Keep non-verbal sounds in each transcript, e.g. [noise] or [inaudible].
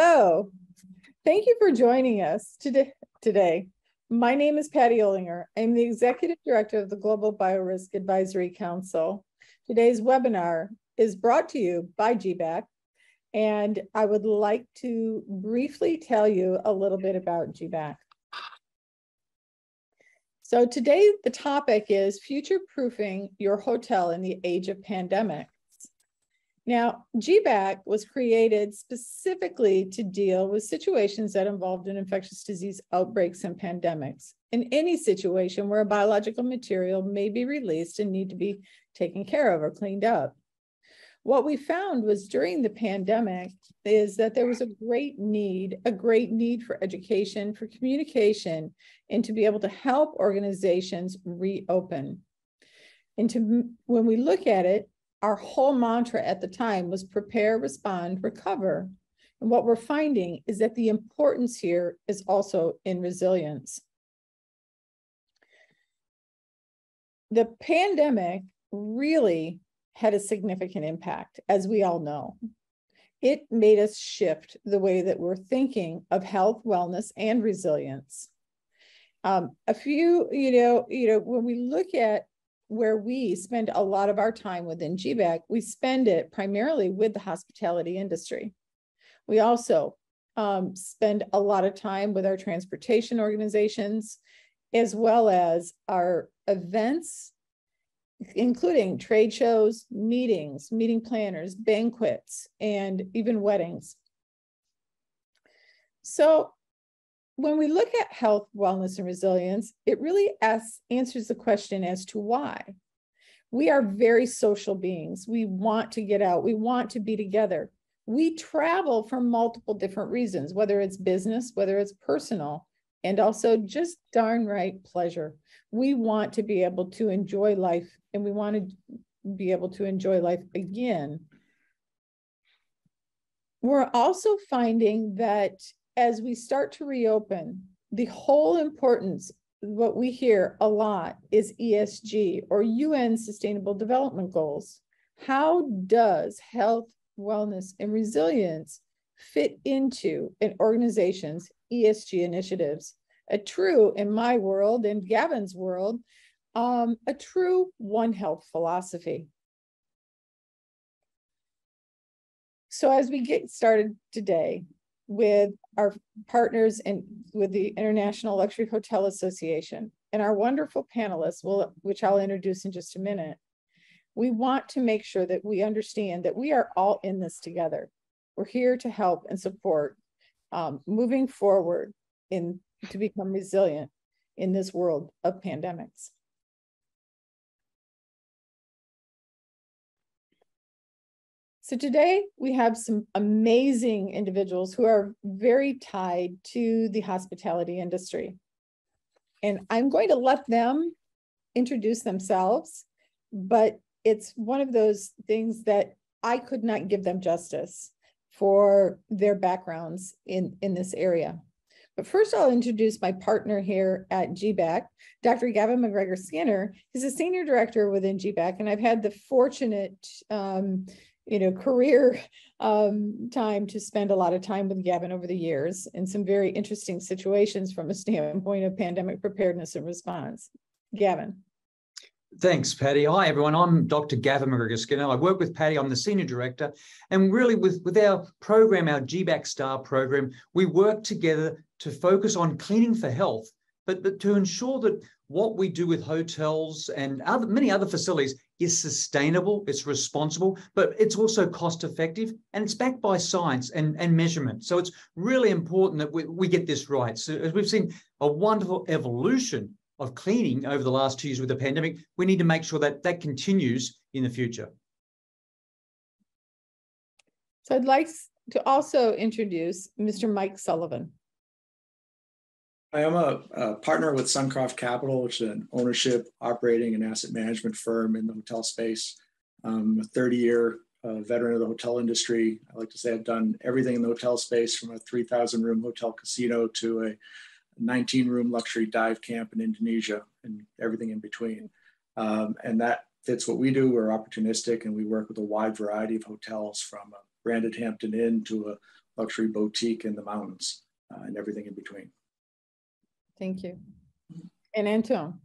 Hello. Thank you for joining us today. My name is Patty Olinger. I'm the Executive Director of the Global Biorisk Advisory Council. Today's webinar is brought to you by GBAC, and I would like to briefly tell you a little bit about GBAC. So today the topic is future-proofing your hotel in the age of pandemic. Now, GBAC was created specifically to deal with situations that involved an infectious disease outbreaks and pandemics. In any situation where a biological material may be released and need to be taken care of or cleaned up. What we found was during the pandemic is that there was a great need, a great need for education, for communication, and to be able to help organizations reopen. And to, when we look at it, our whole mantra at the time was prepare, respond, recover. And what we're finding is that the importance here is also in resilience. The pandemic really had a significant impact, as we all know. It made us shift the way that we're thinking of health, wellness, and resilience. Um, a few, you know, you know, when we look at where we spend a lot of our time within GBAC, we spend it primarily with the hospitality industry. We also um, spend a lot of time with our transportation organizations, as well as our events, including trade shows, meetings, meeting planners, banquets, and even weddings. So when we look at health, wellness, and resilience, it really asks, answers the question as to why. We are very social beings. We want to get out, we want to be together. We travel for multiple different reasons, whether it's business, whether it's personal, and also just darn right pleasure. We want to be able to enjoy life and we want to be able to enjoy life again. We're also finding that as we start to reopen, the whole importance, what we hear a lot is ESG or UN Sustainable Development Goals. How does health, wellness, and resilience fit into an organization's ESG initiatives? A true, in my world, in Gavin's world, um, a true One Health philosophy. So as we get started today, with our partners and with the International Luxury Hotel Association and our wonderful panelists, will, which I'll introduce in just a minute. We want to make sure that we understand that we are all in this together. We're here to help and support um, moving forward in to become resilient in this world of pandemics. So today we have some amazing individuals who are very tied to the hospitality industry. And I'm going to let them introduce themselves, but it's one of those things that I could not give them justice for their backgrounds in, in this area. But first, I'll introduce my partner here at GBAC, Dr. Gavin Macgregor-Skinner. He's a senior director within GBAC, and I've had the fortunate um, you know, career um, time to spend a lot of time with Gavin over the years in some very interesting situations from a standpoint of pandemic preparedness and response. Gavin. Thanks, Patty. Hi, everyone. I'm Dr. Gavin Macgregor-Skinner. I work with Patty. I'm the Senior Director. And really, with, with our program, our GBAC STAR program, we work together to focus on cleaning for health, but, but to ensure that what we do with hotels and other, many other facilities is sustainable, it's responsible, but it's also cost effective and it's backed by science and, and measurement. So it's really important that we, we get this right. So as we've seen a wonderful evolution of cleaning over the last two years with the pandemic, we need to make sure that that continues in the future. So I'd like to also introduce Mr. Mike Sullivan. I am a, a, partner with Suncroft Capital, which is an ownership, operating, and asset management firm in the hotel space. I'm a 30 year uh, veteran of the hotel industry. I like to say I've done everything in the hotel space from a 3,000 room hotel casino to a 19 room luxury dive camp in Indonesia and everything in between. Um, and that fits what we do. We're opportunistic and we work with a wide variety of hotels from a branded Hampton Inn to a luxury boutique in the mountains uh, and everything in between. Thank you. And Anton.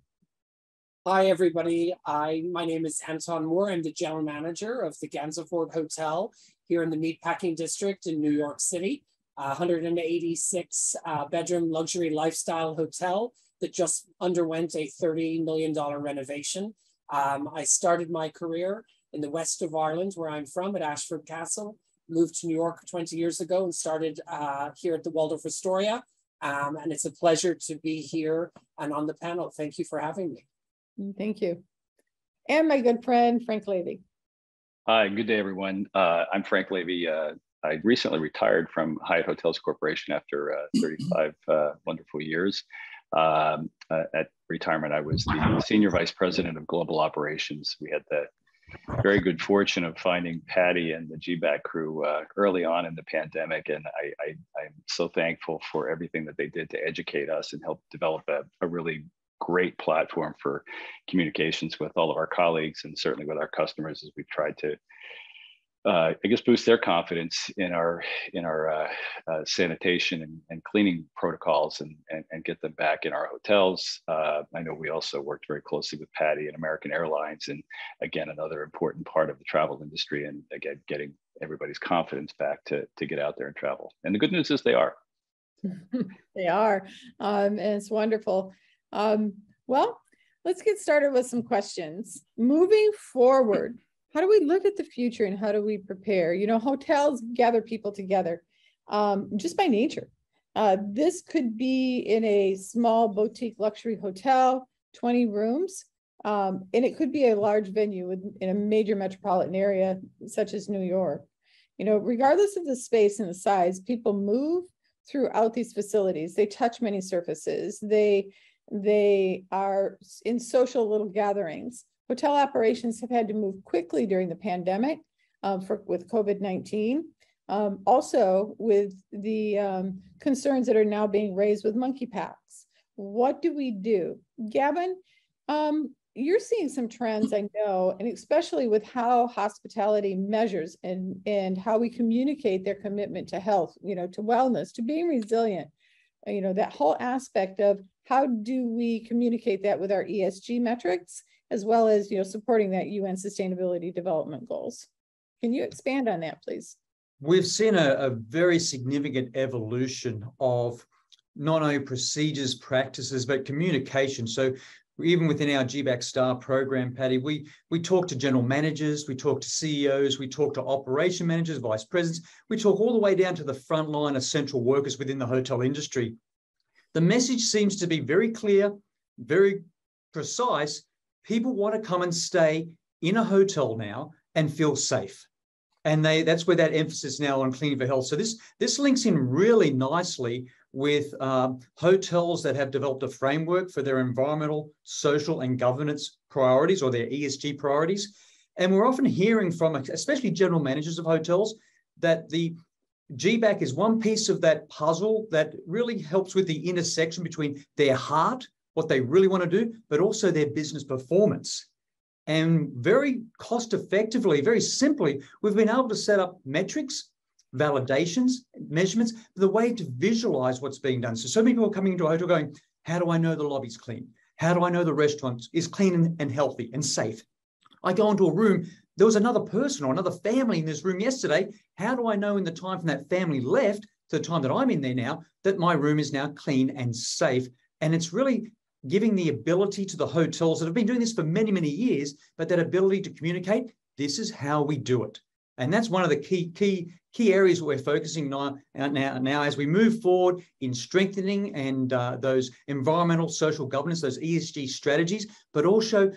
Hi, everybody. I my name is Anton Moore. I'm the general manager of the Gansevoort Hotel here in the Meatpacking District in New York City. 186 uh, bedroom luxury lifestyle hotel that just underwent a $30 million renovation. Um, I started my career in the west of Ireland, where I'm from, at Ashford Castle. Moved to New York 20 years ago and started uh, here at the Waldorf Astoria. Um, and it's a pleasure to be here and on the panel. Thank you for having me. Mm, thank you. And my good friend, Frank Lavey. Hi, good day, everyone. Uh, I'm Frank Lavey. Uh, I recently retired from Hyatt Hotels Corporation after uh, [clears throat] 35 uh, wonderful years. Um, uh, at retirement, I was the senior vice president of global operations. We had the very good fortune of finding Patty and the GBAC crew uh, early on in the pandemic. And I, I, am so thankful for everything that they did to educate us and help develop a, a really great platform for communications with all of our colleagues and certainly with our customers as we've tried to uh, I guess boost their confidence in our in our uh, uh, sanitation and, and, cleaning protocols and, and, and get them back in our hotels. Uh, I know we also worked very closely with Patty and American Airlines, and again another important part of the travel industry, and again getting everybody's confidence back to to get out there and travel. And the good news is they are. [laughs] they are, um, and it's wonderful. Um, well, let's get started with some questions. Moving forward how do we look at the future and how do we prepare? You know, hotels gather people together um, just by nature. Uh, this could be in a small boutique luxury hotel, 20 rooms, um, and it could be a large venue in a major metropolitan area such as New York. You know, regardless of the space and the size, people move throughout these facilities. They touch many surfaces. They they are in social little gatherings. Hotel operations have had to move quickly during the pandemic um, for, with COVID-19. Um, also with the um, concerns that are now being raised with monkeypox. What do we do? Gavin, um, you're seeing some trends, I know, and especially with how hospitality measures and, and how we communicate their commitment to health, you know, to wellness, to being resilient, you know, that whole aspect of how do we communicate that with our ESG metrics as well as you know supporting that UN Sustainability Development Goals. Can you expand on that, please? We've seen a, a very significant evolution of not only procedures, practices, but communication. So even within our GBAC Star program, Patty, we we talk to general managers, we talk to CEOs, we talk to operation managers, vice presidents, we talk all the way down to the front line essential workers within the hotel industry. The message seems to be very clear, very precise, people want to come and stay in a hotel now and feel safe. And they that's where that emphasis now on cleaning for health. So this this links in really nicely with um, hotels that have developed a framework for their environmental, social, and governance priorities or their ESG priorities. And we're often hearing from, especially general managers of hotels, that the GBAC is one piece of that puzzle that really helps with the intersection between their heart what they really want to do, but also their business performance. And very cost effectively, very simply, we've been able to set up metrics, validations, measurements, the way to visualize what's being done. So, so many people are coming into a hotel going, How do I know the lobby's clean? How do I know the restaurant is clean and healthy and safe? I go into a room, there was another person or another family in this room yesterday. How do I know in the time from that family left to the time that I'm in there now that my room is now clean and safe? And it's really giving the ability to the hotels that have been doing this for many, many years, but that ability to communicate, this is how we do it. And that's one of the key, key, key areas we're focusing now, now, now as we move forward in strengthening and uh, those environmental, social governance, those ESG strategies, but also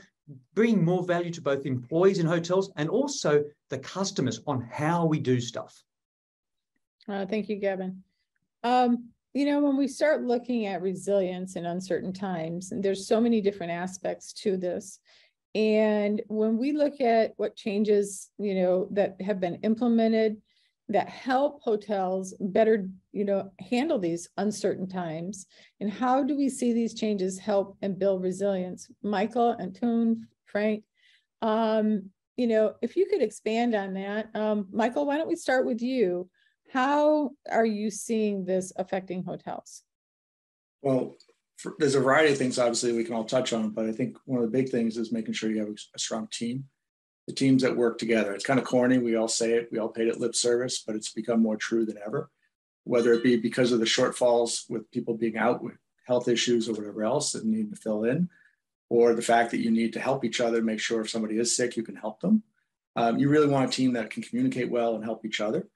bringing more value to both employees in hotels and also the customers on how we do stuff. Uh, thank you, Gavin. Um, you know, when we start looking at resilience in uncertain times, and there's so many different aspects to this. And when we look at what changes, you know, that have been implemented that help hotels better, you know, handle these uncertain times, and how do we see these changes help and build resilience? Michael, Anton, Frank, um, you know, if you could expand on that, um, Michael, why don't we start with you? How are you seeing this affecting hotels? Well, for, there's a variety of things, obviously, we can all touch on, but I think one of the big things is making sure you have a, strong team. The teams that work together. It's kind of corny. We all say it, we all paid it lip service, but it's become more true than ever. Whether it be because of the shortfalls with people being out with health issues or whatever else that need to fill in, or the fact that you need to help each other, make sure if somebody is sick, you can help them. Um, you really want a team that can communicate well and help each other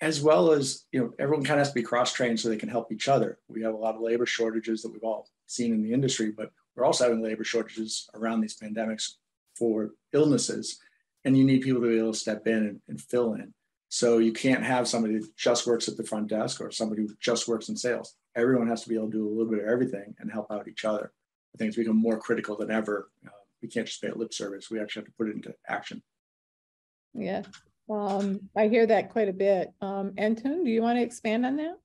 as well as you know everyone kind of has to be cross-trained so they can help each other. We have a lot of labor shortages that we've all seen in the industry but we're also having labor shortages around these pandemics for illnesses and you need people to be able to step in and, and fill in. So you can't have somebody that just works at the front desk or somebody who just works in sales. Everyone has to be able to do a little bit of everything and help out each other. I think it's become more critical than ever. Uh, we can't just pay lip service. We actually have to put it into action. Yeah um, I hear that quite a bit. Um, Anton, do you want to expand on that?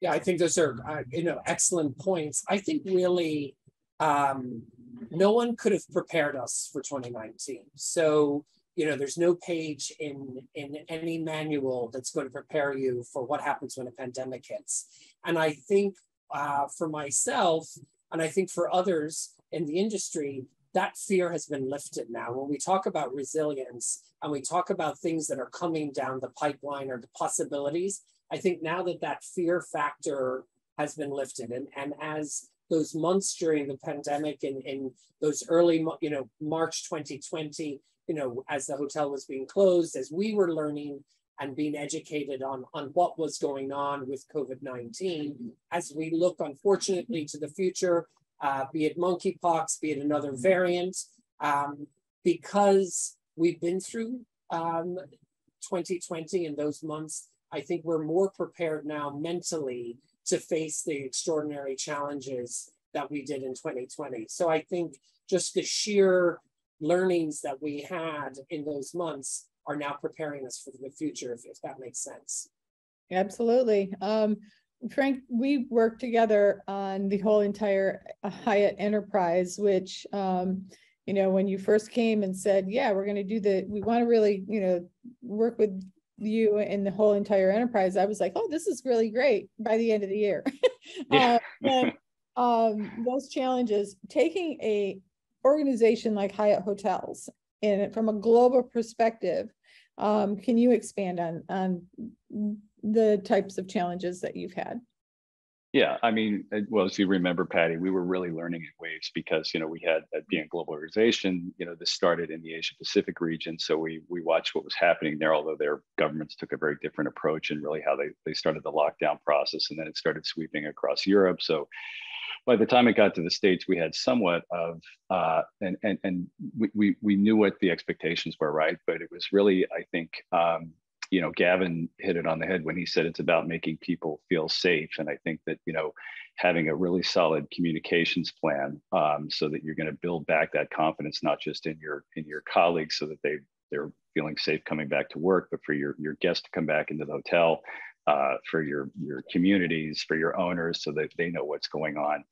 Yeah, I think those are uh, you know excellent points. I think really um, no one could have prepared us for 2019. So you know, there's no page in in any manual that's going to prepare you for what happens when a pandemic hits. And I think uh, for myself, and I think for others in the industry, that fear has been lifted now. When we talk about resilience and we talk about things that are coming down the pipeline or the possibilities, I think now that that fear factor has been lifted and, and as those months during the pandemic and in those early, you know, March 2020, you know, as the hotel was being closed, as we were learning and being educated on, on what was going on with COVID-19, as we look, unfortunately, to the future, uh, be it monkeypox, be it another variant, um, because we've been through um, 2020 and those months, I think we're more prepared now mentally to face the extraordinary challenges that we did in 2020. So I think just the sheer learnings that we had in those months are now preparing us for the future, if, if that makes sense. Absolutely. Um, Frank, we worked together on the whole entire Hyatt enterprise, which, um, you know, when you first came and said, yeah, we're going to do the, we want to really, you know, work with you and the whole entire enterprise, I was like, oh, this is really great by the end of the year. [laughs] yeah. uh, and, um, those challenges, taking a organization like Hyatt Hotels and from a global perspective, um, can you expand on on the types of challenges that you've had? Yeah, I mean, well, as you remember, Patty, we were really learning in waves because you know we had being a global organization. You know, this started in the Asia Pacific region, so we we watched what was happening there. Although their governments took a very different approach and really how they they started the lockdown process, and then it started sweeping across Europe. So by the time it got to the states, we had somewhat of uh, and and and we, we we knew what the expectations were, right? But it was really, I think, um, you know, Gavin hit it on the head when he said it's about making people feel safe. And I think that, you know, having a really solid communications plan um, so that you're going to build back that confidence, not just in your in your colleagues so that they they're feeling safe coming back to work, but for your your guests to come back into the hotel, uh, for your your communities, for your owners, so that they know what's going on.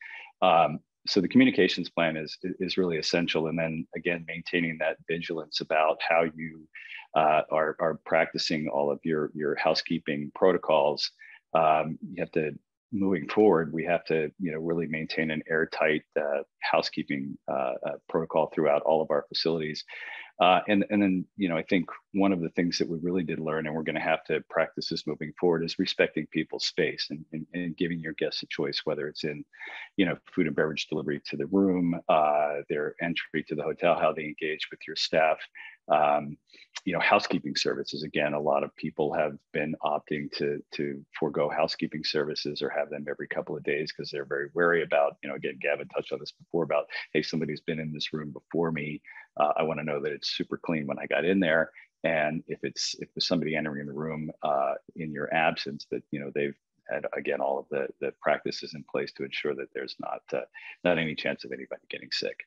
Um, so the communications plan is is really essential, and then again maintaining that vigilance about how you uh, are, are practicing all of your, your housekeeping protocols, um, you have to, moving forward, we have to, you know, really maintain an airtight uh, housekeeping uh, uh protocol throughout all of our facilities. Uh, and, and then, you know, I think one of the things that we really did learn, and we're going to have to practice this moving forward, is respecting people's space and, and, and, giving your guests a choice, whether it's in, you know, food and beverage delivery to the room, their entry to the hotel, how they engage with your staff. Um, you know, housekeeping services. Again, a lot of people have been opting to to forego housekeeping services or have them every couple of days because they're very wary about, you know, again, Gavin touched on this before about, hey, somebody's been in this room before me. Uh, I want to know that it's super clean when I got in there. And if it's if there's somebody entering the room uh, in your absence, that you know they've had again all of the the practices in place to ensure that there's not uh, not any chance of anybody getting sick.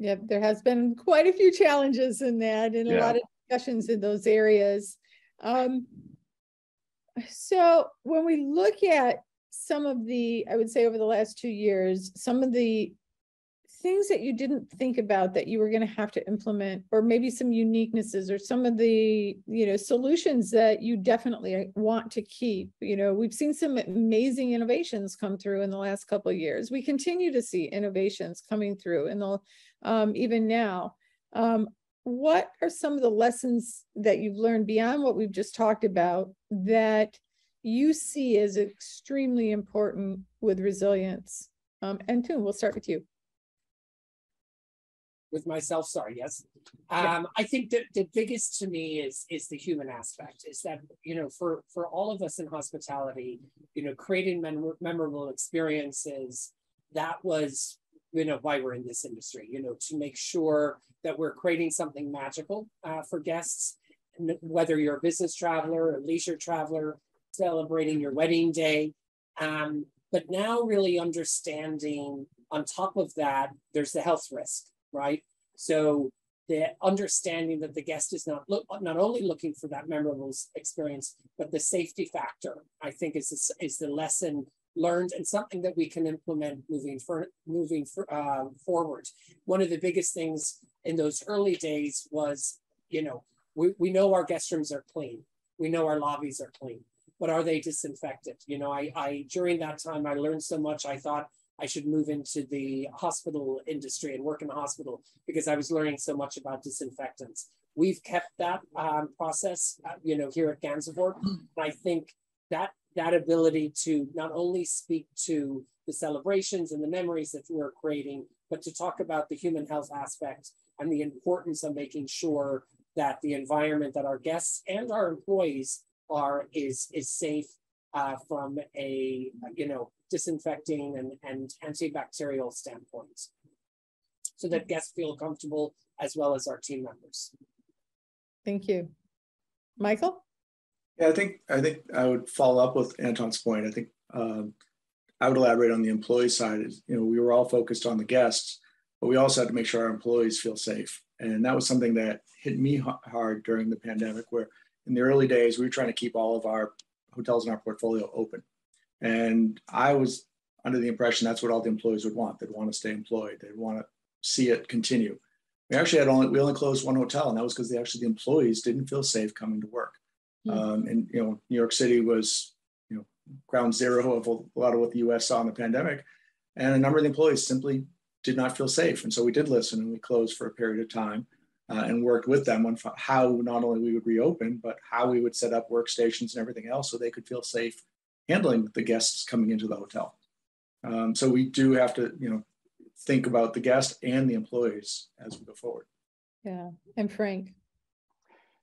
Yep, there has been quite a few challenges in that and yeah. a lot of discussions in those areas. Um, so when we look at some of the, I would say over the last two years, some of the things that you didn't think about that you were going to have to implement or maybe some uniquenesses or some of the you know solutions that you definitely want to keep you know we've seen some amazing innovations come through in the last couple of years we continue to see innovations coming through and they'll um, even now um, what are some of the lessons that you've learned beyond what we've just talked about that you see as extremely important with resilience um, and Toon, we'll start with you with myself. Sorry, yes. Um, I think that the biggest to me is is the human aspect. Is that you know for for all of us in hospitality, you know, creating mem- memorable experiences. That was you know why we're in this industry. You know, to make sure that we're creating something magical uh, for guests, whether you're a business traveler, a leisure traveler, celebrating your wedding day. Um, but now really understanding on top of that, there's the health risk right? So the understanding that the guest is not look not only looking for that memorable experience, but the safety factor, I think is is the lesson learned and something that we can implement moving for moving for, uh, forward. One of the biggest things in those early days was, you know, we, we know our guest rooms are clean. We know our lobbies are clean, but are they disinfected? You know, I, I during that time I learned so much. I thought I should move into the hospital industry and work in the hospital because I was learning so much about disinfectants. We've kept that um, process, uh, you know, here at Gansevoort. I think that that ability to not only speak to the celebrations and the memories that we're creating, but to talk about the human health aspect and the importance of making sure that the environment that our guests and our employees are is is safe uh, from a you know disinfecting and, and antibacterial standpoints so that guests feel comfortable as well as our team members. Thank you. Michael? Yeah, I think I think I would follow up with Anton's point. I think um, I would elaborate on the employee side. You know, we were all focused on the guests, but we also had to make sure our employees feel safe. And that was something that hit me hard during the pandemic, where in the early days we were trying to keep all of our hotels in our portfolio open. And I was under the impression that's what all the employees would want. They'd want to stay employed. They'd want to see it continue. We actually had only we only closed one hotel, and that was because actually the employees didn't feel safe coming to work. Mm-hmm. Um, and you know, New York City was you know ground zero of a lot of what the U.S. saw in the pandemic, and a number of the employees simply did not feel safe. And so we did listen, and we closed for a period of time. Uh, and worked with them on how not only we would reopen, but how we would set up workstations and everything else so they could feel safe handling the guests coming into the hotel. Um, so we do have to, you know, think about the guest and the employees as we go forward. Yeah, and Frank.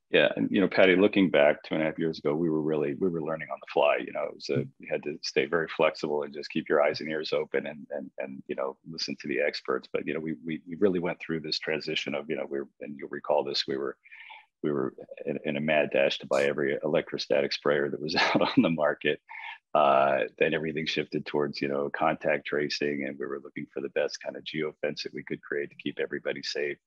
Yeah, and you know, Patty, looking back two and a half years ago, we were really we were learning on the fly. You know, it was a mm-hmm. you had to stay very flexible and just keep your eyes and ears open and and and you know listen to the experts. But you know, we we, we really went through this transition of you know we are and you'll recall this we were we were in, in, a mad dash to buy every electrostatic sprayer that was [laughs] out on the market. Uh, then everything shifted towards, you know, contact tracing, and we were looking for the best kind of geofence that we could create to keep everybody safe.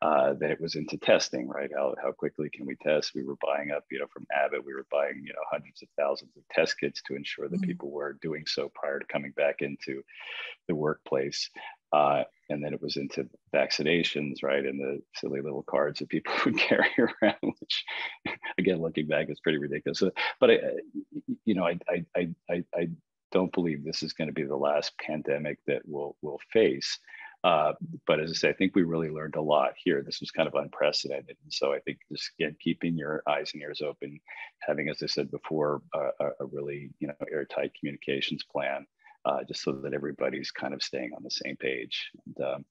Uh, then it was into testing, right? How, how quickly can we test? We were buying up, you know, from Abbott, we were buying, you know, hundreds of thousands of test kits to ensure that mm-hmm. people were doing so prior to coming back into the workplace. Uh, and then it was into vaccinations, right? And the silly little cards that people [laughs] would carry [laughs] around, which again, looking back, is pretty ridiculous. So, but I, you know, I, I, I, I don't believe this is going to be the last pandemic that we'll, we'll face. Uh, but as I say, I think we really learned a lot here. This was kind of unprecedented. And so I think just again, keeping your eyes and ears open, having, as I said before, a, a really, you know, airtight communications plan uh, just so that everybody's kind of staying on the same page. And um,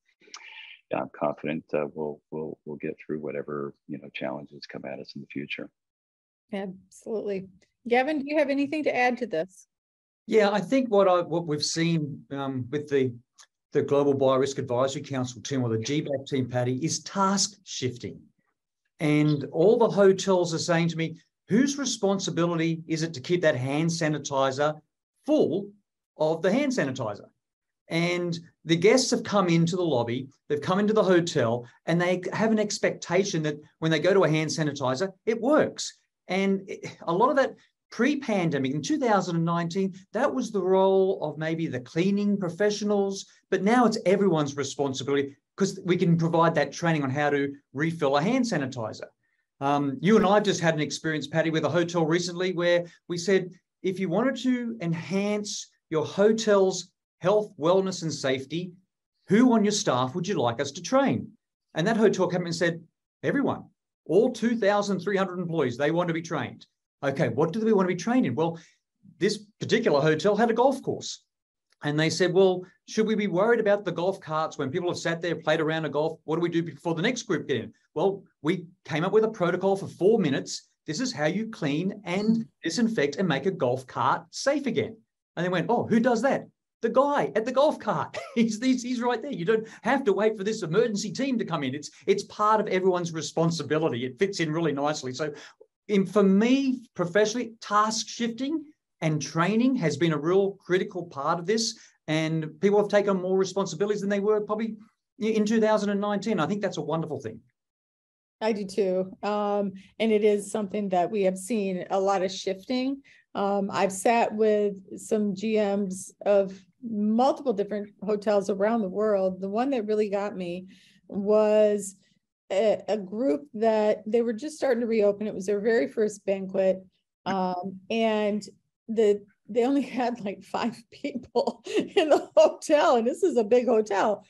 yeah, I'm confident uh, we'll we'll we'll get through whatever you know challenges come at us in the future. Absolutely, Gavin. Do you have anything to add to this? Yeah, I think what I what we've seen um, with the the Global Biorisk Advisory Council team or the GBAC team, Patty, is task shifting. And all the hotels are saying to me, whose responsibility is it to keep that hand sanitizer full of the hand sanitizer. And the guests have come into the lobby, they've come into the hotel, and they have an expectation that when they go to a hand sanitizer, it works. And a lot of that pre-pandemic in 2019 that was the role of maybe the cleaning professionals but now it's everyone's responsibility because we can provide that training on how to refill a hand sanitizer um, you and i have just had an experience patty with a hotel recently where we said if you wanted to enhance your hotel's health wellness and safety who on your staff would you like us to train and that hotel came and said everyone all 2300 employees they want to be trained okay, what do we want to be trained in? Well, this particular hotel had a golf course. And they said, well, should we be worried about the golf carts when people have sat there, played around a golf? What do we do before the next group get in? Well, we came up with a protocol for four minutes. This is how you clean and disinfect and make a golf cart safe again. And they went, oh, who does that? The guy at the golf cart. [laughs] he's, he's, he's right there. You don't have to wait for this emergency team to come in. It's, it's part of everyone's responsibility. It fits in really nicely. So in, for me professionally, task shifting and training has been a real critical part of this. And people have taken more responsibilities than they were probably in 2019. I think that's a wonderful thing. I do too. Um, and it is something that we have seen a lot of shifting. Um, I've sat with some GMs of multiple different hotels around the world. The one that really got me was a, a, group that they were just starting to reopen. It was their very first banquet. Um, and the they only [laughs] had like five people [laughs] in the hotel, and this is a big hotel.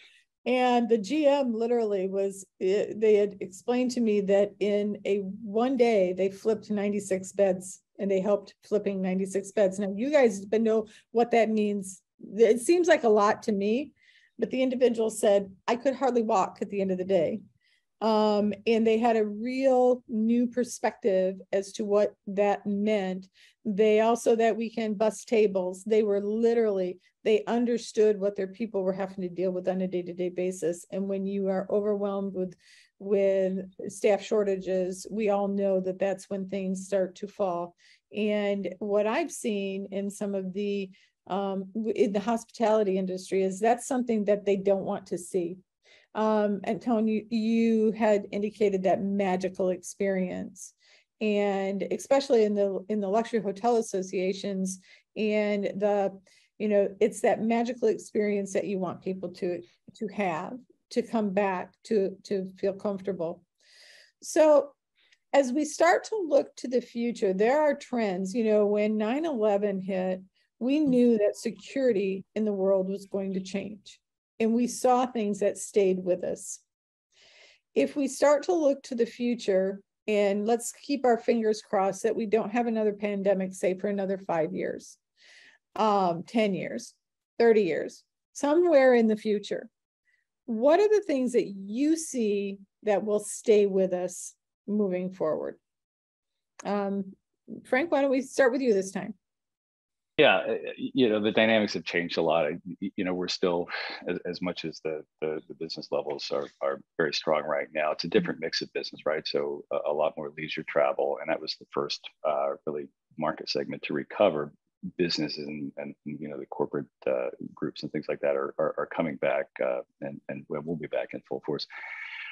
And the GM literally was, eh, they had explained to me that in a one day they flipped 96 beds and they helped flipping 96 beds. Now, you guys know what that means. It seems like a lot to me, but the individual said, I could hardly walk at the end of the day. Um, and they had a real new perspective as to what that meant. They also that weekend bus tables, they were literally, they understood what their people were having to deal with on a day-to-day basis. And when you are overwhelmed with with staff shortages, we all know that that's when things start to fall. And what I've seen in some of the um, in the hospitality industry is that's something that they don't want to see. Um, and Tony, you, you had indicated that magical experience, and especially in the in the luxury hotel associations and the, you know, it's that magical experience that you want people to to have to come back to to feel comfortable. So as we start to look to the future, there are trends. You know, when 9 11 hit, we knew that security in the world was going to change and we saw things that stayed with us. If we start to look to the future, and let's keep our fingers crossed that we don't have another pandemic, say for another five years, um, 10 years, 30 years, somewhere in the future. What are the things that you see that will stay with us moving forward? Um, Frank, why don't we start with you this time? Yeah, uh, you know the dynamics have changed a lot. You know we're still, as, as much as the, the, the business levels are are very strong right now. It's a different mix of business, right? So a, a lot more leisure travel, and that was the first uh, really market segment to recover. Businesses and, and you know the corporate uh, groups and things like that are are, are coming back, uh, and and we'll be back in full force.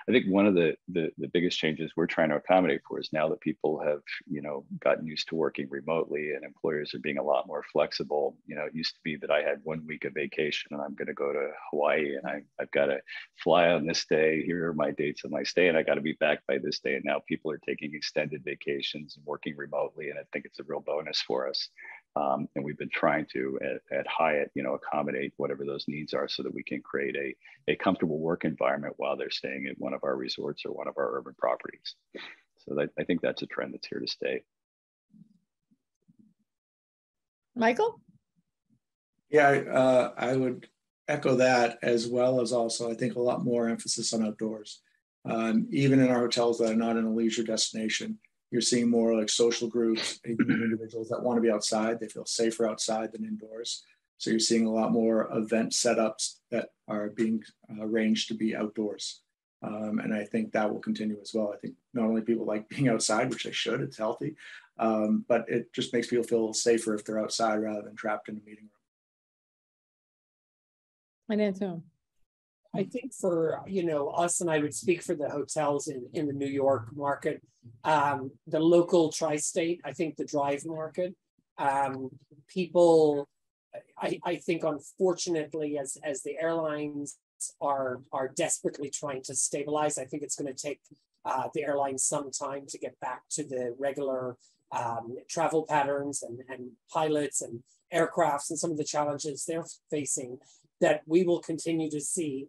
I think one of the, the, the biggest changes we're trying to accommodate for is now that people have, you know, gotten used to working remotely and employers are being a lot more flexible. You know, it used to be that I had one week of vacation and I'm going to go to Hawaii and I, I've got to fly on this day. Here are my dates of my stay and I got to be back by this day. And now people are taking extended vacations and working remotely. And I think it's a real bonus for us. Um, and we've been trying to at, at, Hyatt, you know, accommodate whatever those needs are so that we can create a, a comfortable work environment while they're staying at one of our resorts or one of our urban properties. So that, I think that's a trend that's here to stay. Michael? Yeah, uh, I would echo that as well as also, I think a lot more emphasis on outdoors. Um, even in our hotels that are not in a leisure destination, you're seeing more like social groups, individuals that want to be outside. They feel safer outside than indoors. So you're seeing a lot more event setups that are being uh, arranged to be outdoors. Um, and I think that will continue as well. I think not only people like being outside, which they should, it's healthy, um, but it just makes people feel safer if they're outside rather than trapped in a meeting room. And Anton. I think for you know us, and I would speak for the hotels in, in the New York market, um, the local tri-state. I think the drive market, um, people. I, I think unfortunately, as as the airlines are are desperately trying to stabilize, I think it's going to take uh, the airlines some time to get back to the regular um, travel patterns and, and pilots and aircrafts and some of the challenges they're facing that we will continue to see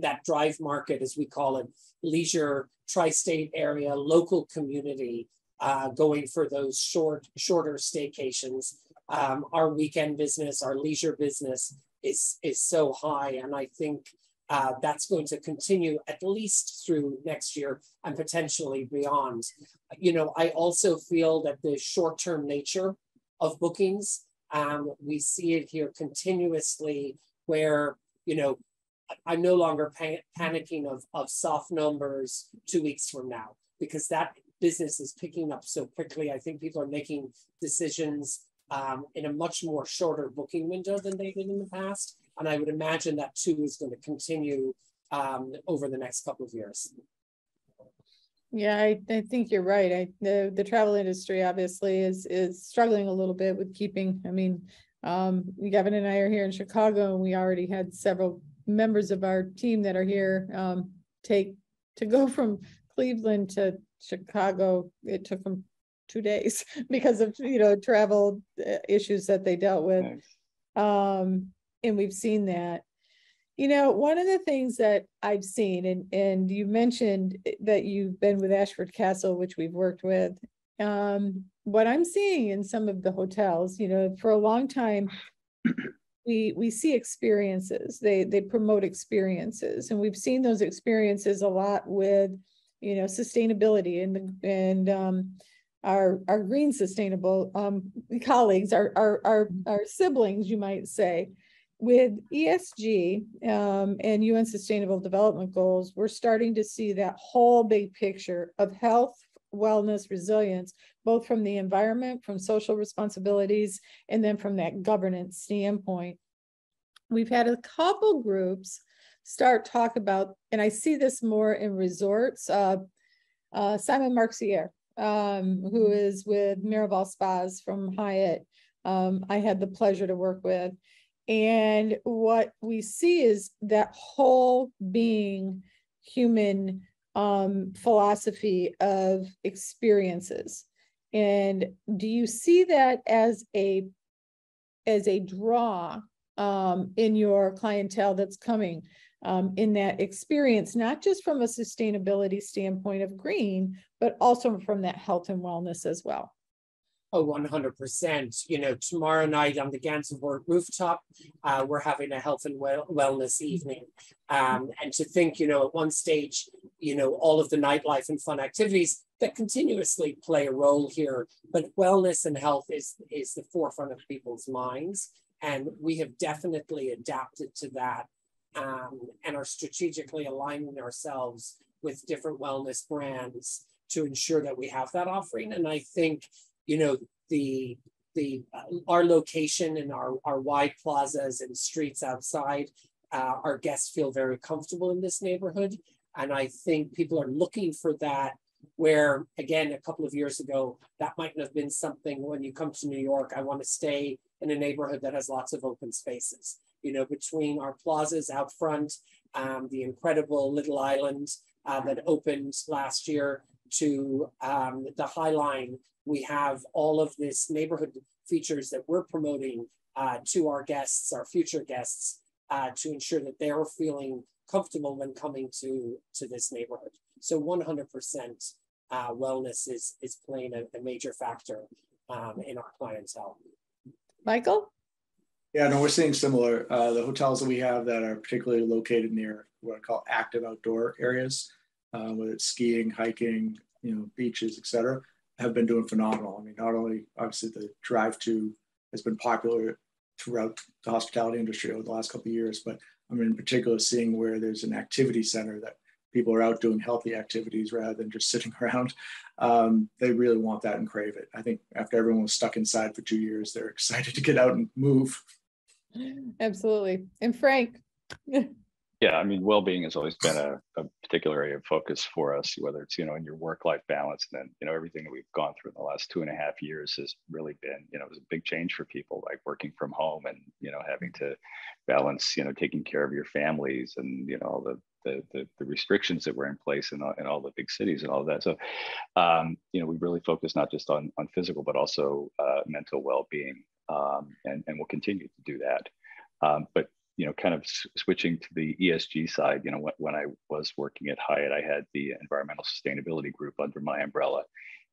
that drive market, as we call it, leisure, tri-state area, local community, uh, going for those short, shorter staycations. Um, our weekend business, our leisure business is is so high, and I think uh, that's going to continue at least through next year and potentially beyond. You know, I also feel that the short-term nature of bookings, um, we see it here continuously, where you know I'm no longer panicking of, of soft numbers two weeks from now because that business is picking up so quickly. I think people are making decisions um, in a much more shorter booking window than they did in the past. And I would imagine that too is going to continue um, over the next couple of years. Yeah, I, I think you're right. I the the travel industry obviously is is struggling a little bit with keeping. I mean, um, Gavin and I are here in Chicago, and we already had several members of our team that are here um, take to go [laughs] from Cleveland to Chicago. It took them two days [laughs] because of you know travel uh, issues that they dealt with. Um, and we've seen that. You know, one of the things that I've seen, and and you mentioned that you've been with Ashford Castle, which we've worked with. Um, what I'm seeing in some of the hotels, you know, for a long time, we we see experiences. They they promote experiences and we've seen those experiences a lot with you know sustainability and the and um our our green sustainable um [laughs] colleagues our our our, our siblings you might say. With ESG um, and UN Sustainable Development Goals, we're starting to see that whole big picture of health, wellness, resilience, both from the environment, from social responsibilities, and then from that governance standpoint. We've had a couple groups start talk about, and I see this more in resorts. Uh, uh, Simon Marxer, um, who mm-hmm. with Miraval Spas from Hyatt, um, I had the pleasure to work with. And what we see is that whole being human um, philosophy of experiences. And do you see that as a as a draw um, in your clientele that's coming um, in that experience, not just from a sustainability standpoint of green, but also from that health and wellness as well? Oh, 100%. You know, tomorrow night on the Gansevoort rooftop, uh, we're having a health and well wellness evening. Um, and to think, you know, at one stage, you know, all of the nightlife and fun activities that continuously play a role here, but wellness and health is, is the forefront of people's minds. And we have definitely adapted to that um, and are strategically aligning ourselves with different wellness brands to ensure that we have that offering. And I think you know, the the uh, our location and our, our wide plazas and streets outside, uh, our guests feel very comfortable in this neighborhood. And I think people are looking for that where again, a couple of years ago, that mightn't have been something when you come to New York, I want to stay in a neighborhood that has lots of open spaces. You know, between our plazas out front, um, the incredible Little Island uh, that opened last year to um, the High Line we have all of this neighborhood features that we're promoting uh, to our guests, our future guests, uh, to ensure that they're feeling comfortable when coming to, to this neighborhood. So 100% uh, wellness is, is playing a, a major factor um, in our clientele. Michael? Yeah, no, we're seeing similar. Uh, the hotels that we have that are particularly located near what I call active outdoor areas, uh, whether it's skiing, hiking, you know, beaches, etc have been doing phenomenal. I mean, not only obviously the drive to has been popular throughout the hospitality industry over the last couple of years, but I mean, in particular, seeing where there's an activity center that people are out doing healthy activities rather than just [laughs] sitting around. Um, they really want that and crave it. I think after everyone was stuck inside for two years, they're [laughs] excited to get out and move. Absolutely. And Frank. [laughs] Yeah, I mean, well-being has always been a, a, particular area of focus for us, whether it's, you know, in your work-life balance and then, you know, everything that we've gone through in the last two and a half years has really been, you know, it was a big change for people, like working from home and, you know, having to balance, you know, taking care of your families and, you know, all the, the, the, the restrictions that were in place in all, in all the big cities and all of that. So, um, you know, we really focus not just on, on physical, but also uh, mental well-being um, and, and we'll continue to do that. Um, but you know, kind of switching to the ESG side, you know, when, when I was working at Hyatt, I had the environmental sustainability group under my umbrella,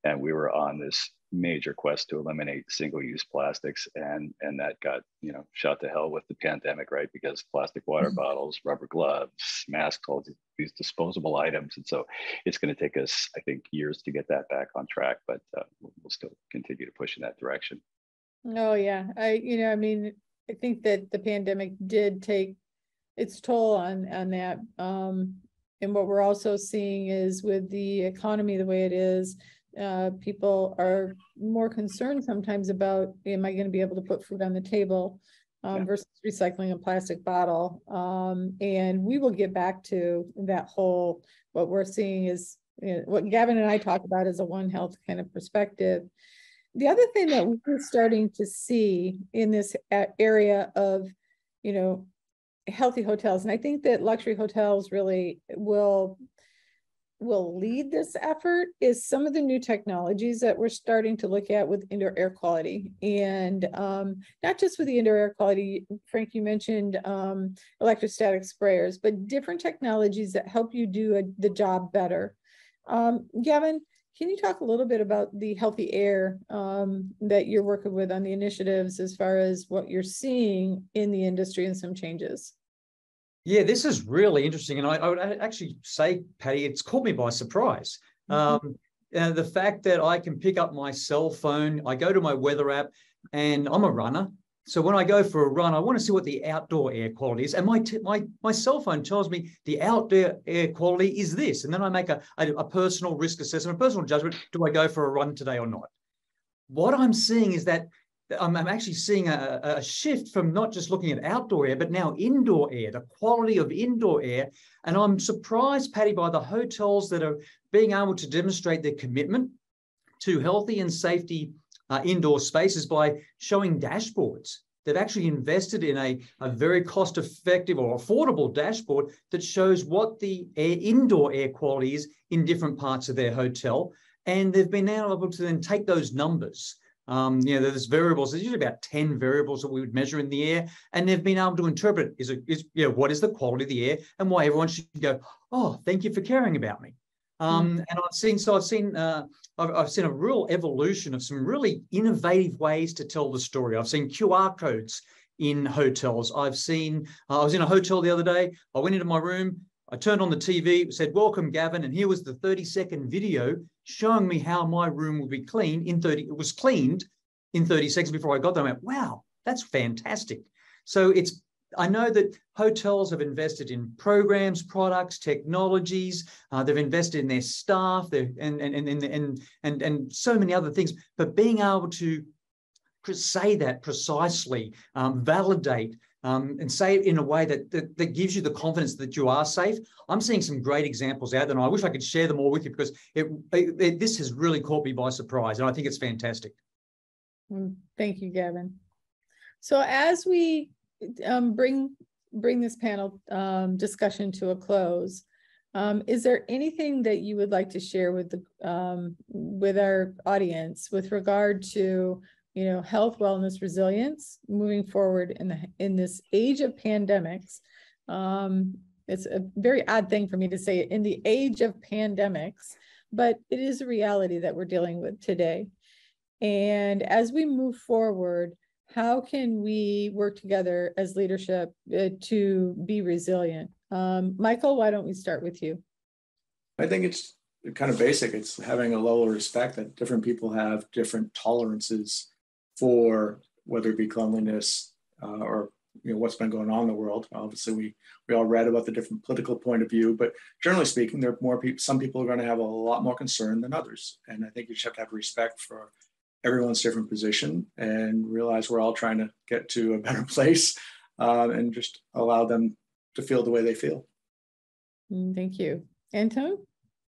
and we were on this major quest to eliminate single-use plastics, and and that got you know shot to hell with the pandemic, right? Because plastic water mm-hmm. bottles, rubber gloves, masks, all these disposable items, and so it's going to take us, I think, years to get that back on track, but uh, we'll still continue to push in that direction. Oh yeah, I you know I mean I think that the pandemic did take its toll on on that. Um, and what we're also seeing is with the economy the way it is, uh, people are more concerned sometimes about am I going to be able to put food on the table um, yeah. versus recycling a plastic bottle. Um, and we will get back to that whole what we're seeing is you know, what Gavin and I talk about is a One Health kind of perspective the other thing that we're starting to see in this area of, you know, healthy hotels, and I think that luxury hotels really will will lead this effort is some of the new technologies that we're starting to look at with indoor air quality. And um, not just with the indoor air quality frank you mentioned um, electrostatic sprayers but different technologies that help you do a, the job better. Um, gavin can you talk a little bit about the healthy air um, that you're working with on the initiatives as far as what you're seeing in the industry and some changes? Yeah, this is really interesting. And I, I would actually say, Patty, it's caught me by surprise. Mm-hmm. Um, the fact that I can pick up my cell phone, I go to my weather app, and I'm a runner. So when I go for a run, I want to see what the outdoor air quality is. And my, t- my, my cell phone tells me the outdoor air quality is this. And then I make a, a, a personal risk assessment, a personal judgment. Do I go for a run today or not? What I'm seeing is that I'm, I'm actually seeing a, a, shift from not just looking at outdoor air, but now indoor air, the quality of indoor air. And I'm surprised, Patty, by the hotels that are being able to demonstrate their commitment to healthy and safety uh, indoor spaces by showing dashboards. They've actually invested in a, a very cost effective or affordable dashboard that shows what the air, indoor air quality is in different parts of their hotel. And they've been now able to then take those numbers. Um, you know, there's variables. There's usually about 10 variables that we would measure in the air, and they've been able to interpret is it is you know what is the quality of the air and why everyone should go, oh, thank you for caring about me. Um, mm. And I've seen, so I've seen, uh, I've, I've, seen a real evolution of some really innovative ways to tell the story. I've seen QR codes in hotels. I've seen, uh, I was in a hotel the other day. I went into my room. I turned on the TV, said, Welcome, Gavin. And here was the 30 second video showing me how my room would be clean in 30, it was cleaned in 30 seconds before I got there. I went, Wow, that's fantastic. So it's I know that hotels have invested in programs, products, technologies. Uh, they've invested in their staff, and and and and and and so many other things. But being able to say that precisely, um, validate, um, and say it in a way that, that, that gives you the confidence that you are safe. I'm seeing some great examples out there, and I wish I could share them all with you because it, it, it this has really caught me by surprise, and I think it's fantastic. Mm, thank you, Gavin. So as we um, bring bring this panel um, discussion to a close, um, is there anything that you would like to share with the um, with our audience with regard to you know health, wellness, resilience moving forward in the in this age of pandemics? Um, it's a very odd thing for me to say in the age of pandemics, but it is a reality that we're dealing with today. And as we move forward, how can we work together as leadership uh, to be resilient? Um, Michael, why don't we start with you? I think it's kind of basic. It's having a level of respect that different people have different tolerances for whether it be cleanliness uh, or you know what's been going on in the world. Obviously, we we all read about the different political point of view, but generally speaking, there are more people. Some people are going to have a lot more concern than others, and I think you just have to have respect for everyone's different position and realize we're all trying to get to a better [laughs] place uh, and just allow them to feel the way they feel. Mm, thank you. Anton?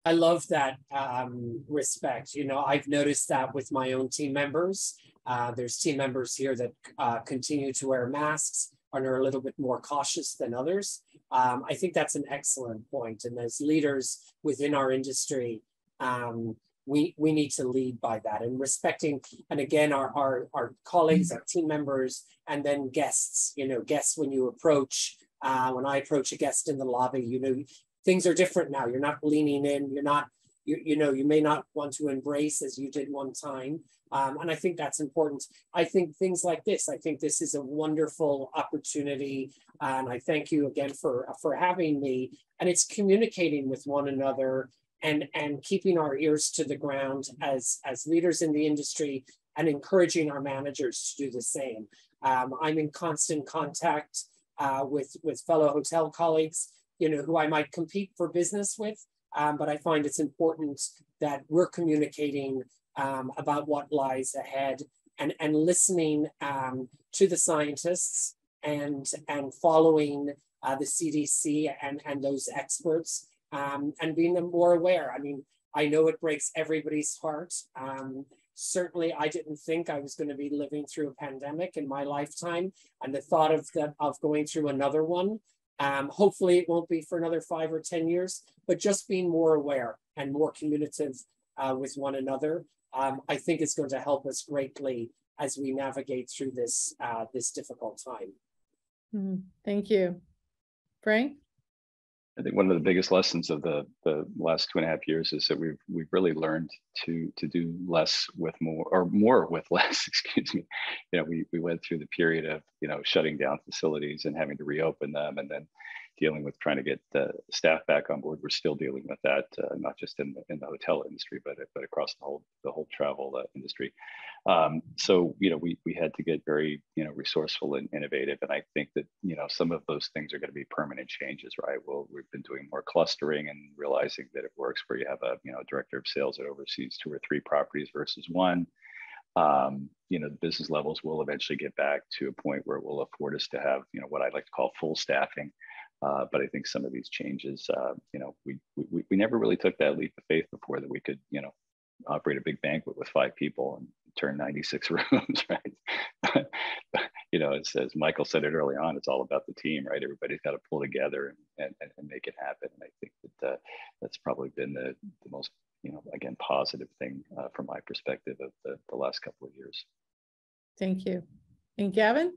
I love that um, respect. You know, I've noticed that with my own team members. Uh, there's team members here that uh, continue to wear masks and are a little bit more cautious than others. Um, I think that's an excellent point. And as leaders within our industry, um, we, we need to lead by that and respecting, and again, our, our, our colleagues, our team members, and then guests, you know, guests when you approach, uh, when I approach a guest in the lobby, you know, things are different now. You're not leaning in, you're not, you, you know, you may not want to embrace as you did one time. Um, and I think that's important. I think things like this, I think this is a wonderful opportunity. And I thank you again for, for having me. And it's communicating with one another and, and keeping our ears to the ground as, as leaders in the industry and encouraging our managers to do the same. Um, I'm in constant contact uh, with, with fellow hotel colleagues, you know, who I might compete for business with. Um, but I find it's important that we're communicating um, about what lies ahead and, and listening um, to the scientists and, and following uh, the CDC and, and those experts um, and being more aware. I mean, I know it breaks everybody's heart. Um, certainly, I didn't think I was going to be living through a pandemic in my lifetime, and the thought of that of going through another one. Um, hopefully, it won't be for another five or ten years, but just being more aware and more communicative uh, with one another um, I think is going to help us greatly as we navigate through this uh, this difficult time. Mm, thank you. Frank? I think one of the biggest lessons of the the last two and a half years is that we've we've really learned to to do less with more or more with [laughs] less. Excuse me. You know, we we went through the period of you know shutting down facilities and having to reopen them, and then dealing with trying to get the staff back on board. We're still dealing with that, uh, not just in the, in the hotel industry, but but across the whole the whole travel uh, industry. Um, so you know, we we had to get very you know resourceful and innovative, and I think that you know some of those things are going to be permanent changes, right? Well, we've been doing more clustering and realizing that it works where you have a you know director of sales that oversees two or three properties versus one. Um, you know, the business levels will eventually get back to a point where it will afford us to have, you know, what I'd like to call full staffing. Uh, but I think some of these changes, uh, you know, we, we we never really took that leap of faith before that we could, you know, operate a big banquet with five people and turn 96 [laughs] rooms, right? [laughs] you know, as, as Michael said it early on, it's all about the team, right? Everybody's got to pull together and, and, and make it happen. And I think that uh, that's probably been the, the most, you know, again, positive thing uh, from my perspective of the, the last couple of years. Thank you. And Gavin?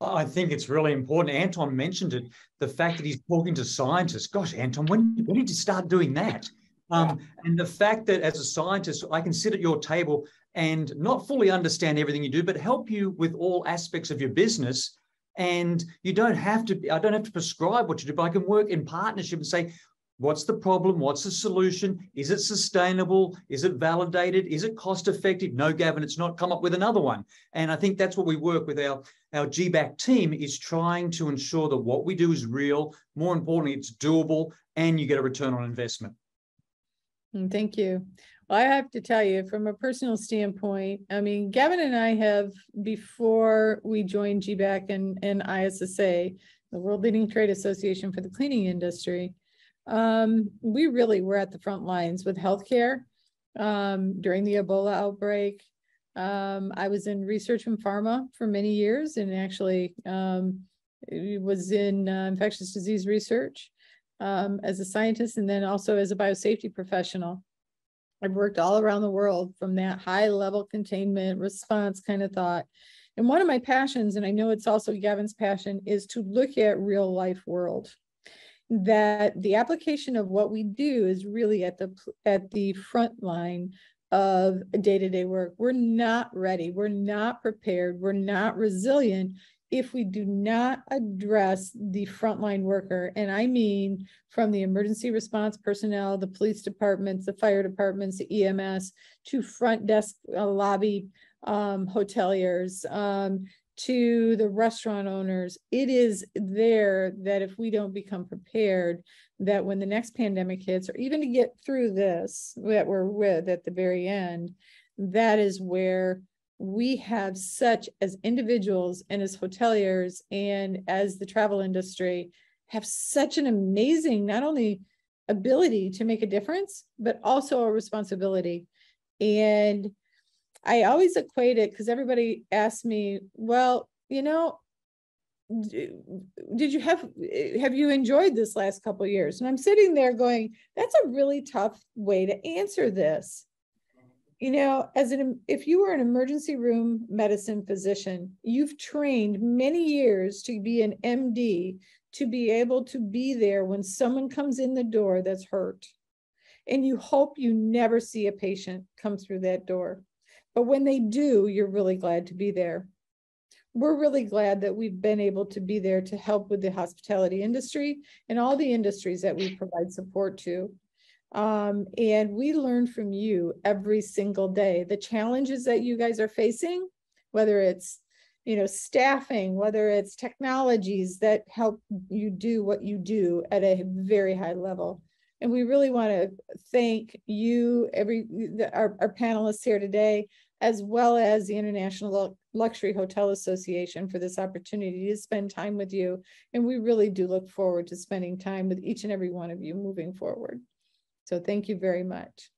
I think it's really important. Anton mentioned it, the fact that he's talking to scientists. Gosh, Anton, when, when did you start doing that? Um, and the fact that as a scientist, I can sit at your table and not fully understand everything you do, but help you with all aspects of your business. And you don't have to, I don't have to prescribe what you do, but I can work in partnership and say, What's the problem? What's the solution? Is it sustainable? Is it validated? Is it cost effective? No, Gavin, it's not. Come up with another one. And I think that's what we work with our, our GBAC team is trying to ensure that what we do is real. More importantly, it's doable and you get a return on investment. Mm, thank you. Well, I have to tell you, from a personal standpoint, I mean, Gavin and I have, before we joined GBAC and, and ISSA, the World Leading Trade Association for the Cleaning Industry, um, we really were at the front lines with healthcare um, during the Ebola outbreak. Um, I was in research and pharma for many years and actually um, was in uh, infectious disease research um, as a scientist and then also as a biosafety professional. I've worked all around the world from that high level containment response kind of thought. And one of my passions, and I know it's also Gavin's passion, is to look at real life world that the application of what we do is really at the at the front line of day-to-day work. We're not ready. We're not prepared. We're not resilient if we do not address the frontline worker. And i mean from the emergency response personnel the police departments the fire departments the ems to front desk uh, lobby um, hoteliers um, to the restaurant owners, it is there that if we don't become prepared, that when the next pandemic hits, or even to get through this that we're with at the very end, that is where we have such as individuals and as hoteliers and as the travel industry have such an amazing, not only ability to make a difference, but also a responsibility. And I always equate it because everybody asks me, well, you know, did you have have you enjoyed this last couple years? And i'm sitting there going that's a really tough way to answer this. You know as an if you were an emergency room medicine physician you've trained many years to be an md to be able to be there when someone comes in the door that's hurt and you hope you never see a patient come through that door but when they do you're really glad to be there we're really glad that we've been able to be there to help with the hospitality industry and all the industries that we provide support to. Um, and we learn from you every single day the challenges that you guys are facing, whether it's you know staffing, whether it's technologies that help you do what you do at a very high level. And we really want to thank you, every our, our panelists here today, as well as the International Luxury Hotel Association for this opportunity to spend time with you. And we really do look forward to spending time with each and every one of you moving forward. So thank you very much.